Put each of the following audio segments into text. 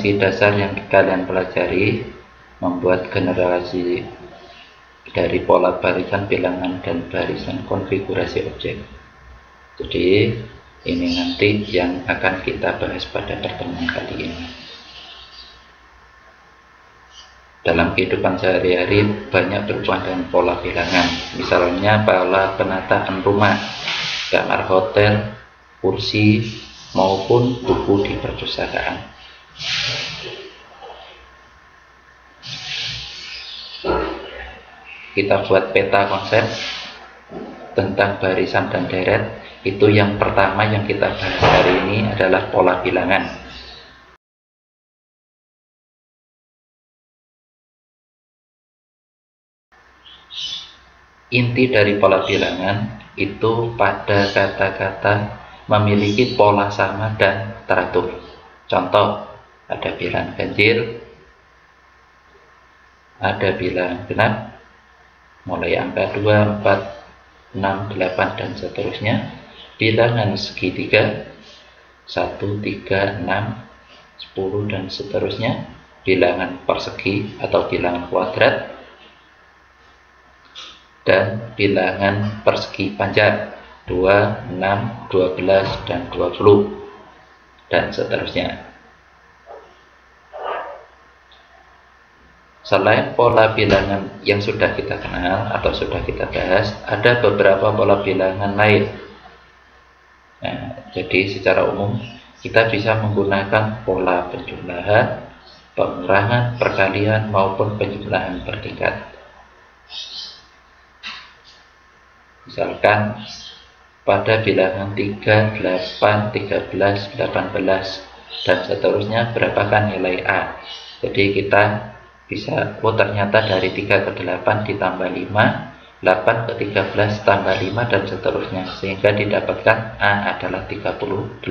kompetensi dasar yang kalian pelajari membuat generasi dari pola barisan bilangan dan barisan konfigurasi objek. Jadi ini nanti yang akan kita bahas pada pertemuan kali ini. Dalam kehidupan sehari-hari banyak berhubungan dengan pola bilangan. Misalnya pola penataan rumah, kamar hotel, kursi, maupun buku di perpustakaan. Kita buat peta konsep tentang barisan dan deret. Itu yang pertama yang kita bahas hari ini adalah pola bilangan. Inti dari pola bilangan itu pada kata-kata memiliki pola sama dan teratur. Contoh, ada bilangan ganjil, ada bilangan genap, mulai angka 2, 4, 6, 8, dan seterusnya. Bilangan segitiga, 1, 3, 6, 10, dan seterusnya. Bilangan persegi atau bilangan kuadrat, dan bilangan persegi panjang 2, 6, 12, dan 20, dan seterusnya. Selain pola bilangan yang sudah kita kenal atau sudah kita bahas, ada beberapa pola bilangan lain. Nah, jadi secara umum kita bisa menggunakan pola penjumlahan, pengurangan, perkalian maupun penjumlahan bertingkat. Misalkan pada bilangan 3, 8, 13, 18 dan seterusnya berapakah nilai A. Jadi kita bisa. Oh ternyata dari 3 ke 8 ditambah 5 8 ke 13 tambah 5 dan seterusnya. Sehingga didapatkan A adalah 38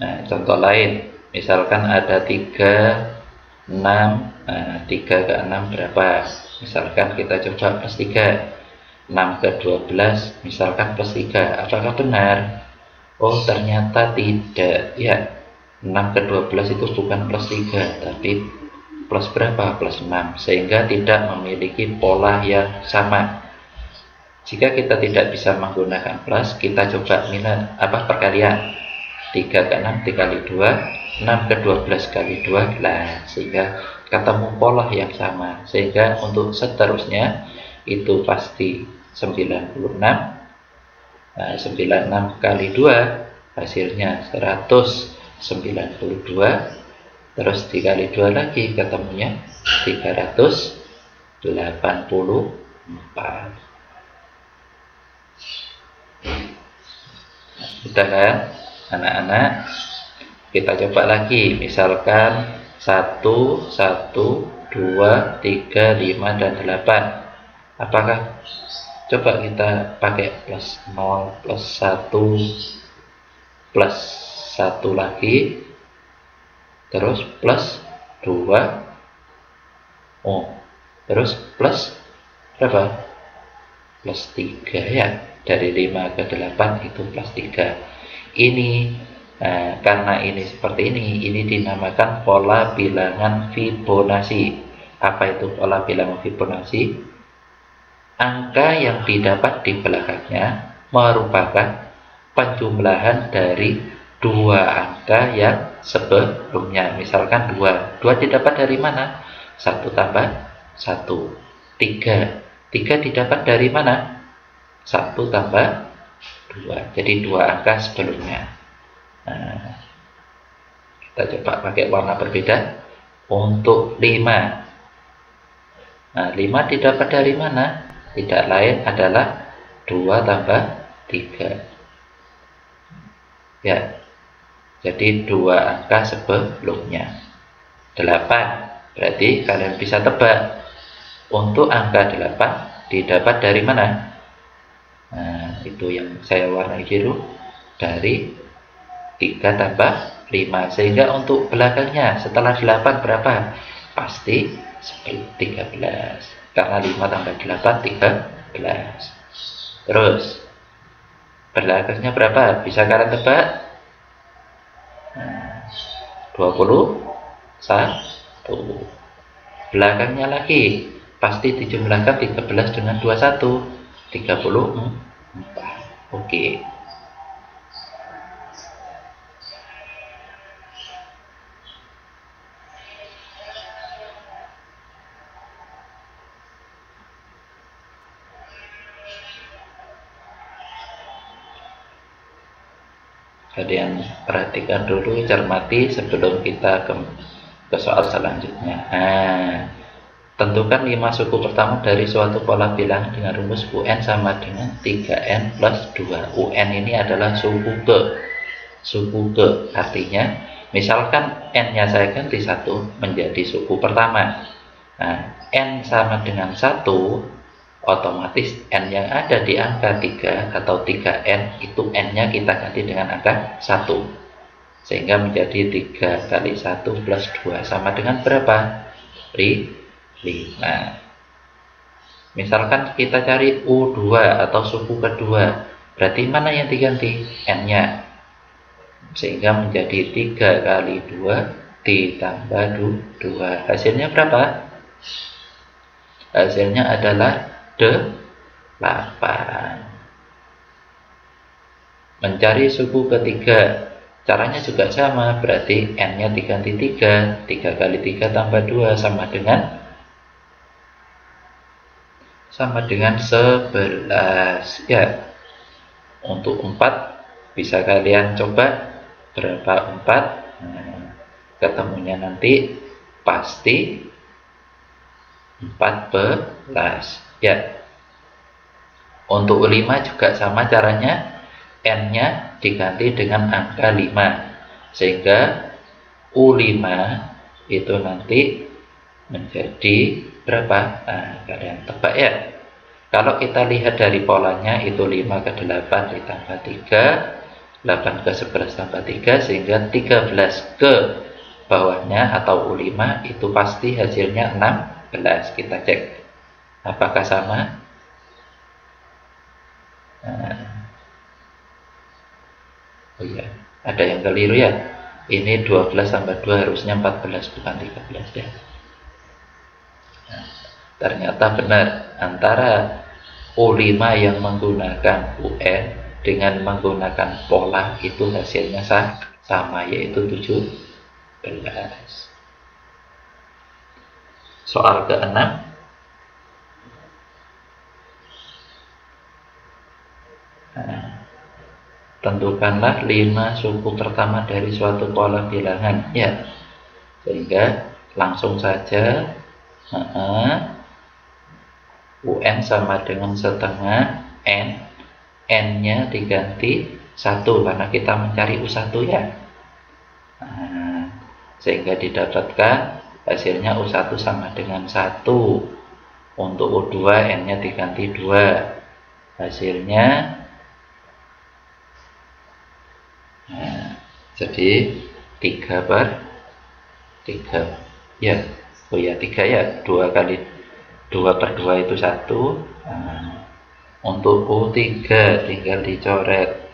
nah contoh lain. Misalkan ada 3 6 nah, 3 ke 6 berapa? Misalkan kita coba plus 3 6 ke 12 misalkan plus 3 apakah benar? Oh ternyata tidak. Ya 6 ke 12 itu bukan plus 3 tapi plus berapa? plus 6 sehingga tidak memiliki pola yang sama. Jika kita tidak bisa menggunakan plus kita coba minat apa perkalian. 3 ke 6 dikali 2 6 ke 12 kali 2 lah sehingga ketemu pola yang sama. Sehingga untuk seterusnya itu pasti 96 nah, 96 kali 2 hasilnya 100 92 terus dikali 2 lagi ketemunya 384 sudah kan anak-anak? Kita coba lagi misalkan 1 1 2 3 5 dan 8 apakah coba kita pakai plus 0 plus 1 plus satu lagi terus plus 2 oh terus plus berapa? Plus 3 ya dari 5 ke 8 itu plus 3 ini nah, karena ini seperti ini ini dinamakan pola bilangan Fibonacci. Apa itu pola bilangan Fibonacci? Angka yang didapat di belakangnya merupakan penjumlahan dari dua angka yang sebelumnya. Misalkan dua. Dua didapat dari mana? Satu tambah satu. Tiga. Tiga didapat dari mana? Satu tambah dua. Jadi dua angka sebelumnya. Nah, kita coba pakai warna berbeda. Untuk lima. Nah, lima didapat dari mana? Tidak lain adalah dua tambah tiga. Ya, jadi dua angka sebelumnya. 8 berarti kalian bisa tebak. Untuk angka 8 didapat dari mana? Nah itu yang saya warnai biru. Dari 3 tambah 5 sehingga untuk belakangnya setelah 8 berapa? Pasti 13 karena 5 tambah 8 13 terus belakangnya berapa? Bisa kalian tebak 20 1 belakangnya lagi. Pasti dijumlahkan 13 dengan 21 34 oke kalian perhatikan dulu cermati sebelum kita ke, ke soal selanjutnya. Nah, tentukan 5 suku pertama dari suatu pola bilang dengan rumus UN sama dengan 3N plus 2 UN ini adalah suku ke. Suku ke artinya misalkan N nya saya ganti 1 menjadi suku pertama. Nah, N sama dengan 1 otomatis N yang ada di angka 3 atau 3N itu N-nya kita ganti dengan angka 1 sehingga menjadi 3 kali 1 plus 2 sama dengan berapa? 5 misalkan kita cari U2 atau suku kedua berarti mana yang diganti? N-nya sehingga menjadi 3 kali 2 ditambah 2 hasilnya berapa? hasilnya adalah delapan. Mencari suku ketiga. Caranya juga sama Berarti N nya diganti 3 3 kali 3 tambah 2 sama dengan Sama dengan 11 Ya Untuk 4 Bisa kalian coba Berapa 4 nah, Ketemunya nanti Pasti 14 Ya. Untuk 5 juga sama caranya. N-nya diganti dengan angka 5 Sehingga U5 itu nanti menjadi berapa? Nah, kalian tebak ya. Kalau kita lihat dari polanya itu 5 ke 8 ditambah 3 8 ke 11 tambah 3 sehingga 13 ke bawahnya atau U5 itu pasti hasilnya 16 kita cek Apakah sama? Nah. Oh iya, ada yang keliru ya. Ini 12 tambah 2 harusnya 14 bukan 13 ya. Nah, ternyata benar antara U5 yang menggunakan UN dengan menggunakan pola itu hasilnya sah, sama yaitu 17. Soal ke-6 tentukanlah lima suku pertama dari suatu pola bilangan. Ya. Sehingga langsung saja uh -uh, UN sama dengan setengah N N nya diganti satu karena kita mencari U1 ya. Nah, sehingga didapatkan hasilnya U1 sama dengan satu. Untuk U2 N nya diganti 2 hasilnya Jadi tiga per tiga. Ya oh ya tiga ya dua kali dua per dua itu satu. Nah, untuk U tiga tinggal dicoret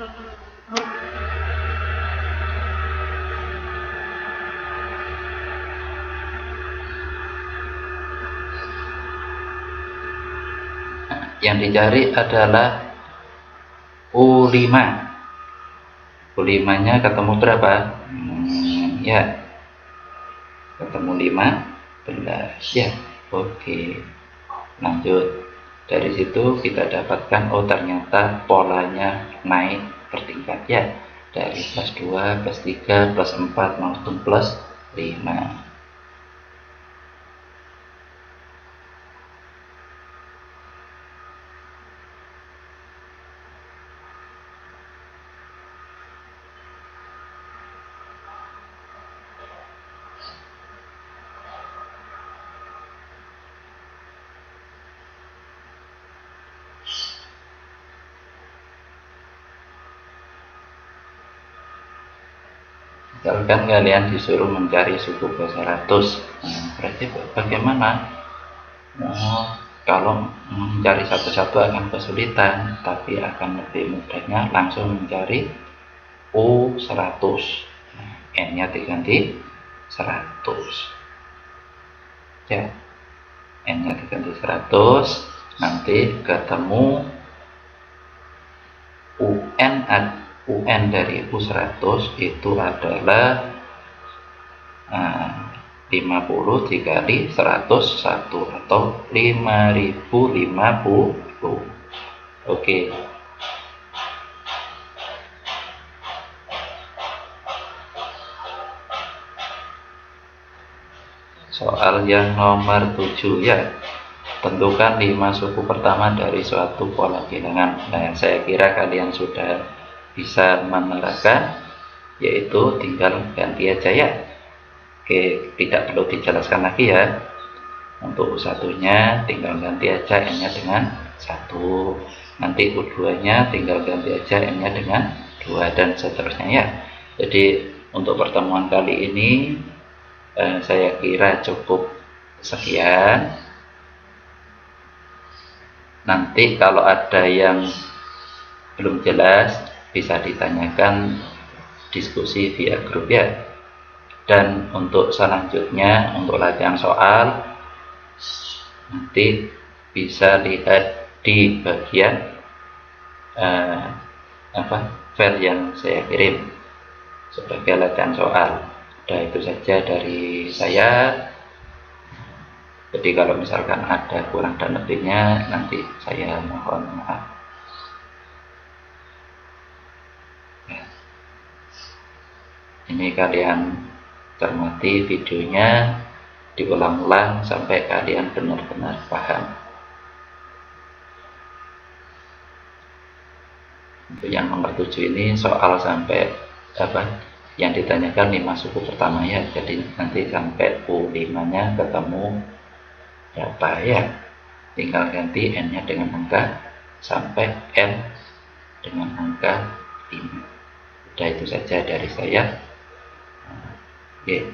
yang dicari adalah U5 U5 nya ketemu berapa? Hmm, ya. Ketemu 5 ya oke. Lanjut dari situ kita dapatkan oh ternyata polanya naik bertingkat ya dari plus 2 plus 3 plus 4 maupun plus 5 misalkan kalian disuruh mencari suku ke 100 nah, berarti bagaimana? Oh, kalau mencari satu-satu akan kesulitan tapi akan lebih mudahnya langsung mencari U100 nah, N nya diganti 100 ya N nya diganti 100 nanti ketemu UN UN dari U100 itu adalah uh, 50 dikali 101 atau 5050 oke. Okay. soal yang nomor 7 ya. Tentukan lima suku pertama dari suatu pola bilangan nah saya kira kalian sudah bisa menerapkan yaitu tinggal ganti aja ya. Oke tidak perlu dijelaskan lagi ya. Untuk satunya tinggal ganti aja n nya dengan satu. Nanti U2 nya tinggal ganti aja n nya dengan dua dan seterusnya ya. Jadi untuk pertemuan kali ini eh, saya kira cukup sekian. Nanti kalau ada yang belum jelas bisa ditanyakan diskusi via grup ya. Dan untuk selanjutnya untuk latihan soal nanti bisa lihat di bagian uh, apa file yang saya kirim sebagai latihan soal. Nah itu saja dari saya. Jadi kalau misalkan ada kurang dan lebihnya nanti saya mohon maaf. Ini kalian cermati videonya diulang-ulang sampai kalian benar-benar paham. Untuk yang nomor 7 ini soal sampai apa yang ditanyakan lima suku pertama ya. Jadi nanti sampai U5 nya ketemu berapa ya. Tinggal ganti n nya dengan angka sampai n dengan angka 5 udah itu saja dari saya oke